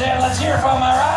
Let's hear from our.